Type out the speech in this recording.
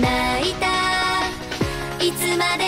泣いたいつまで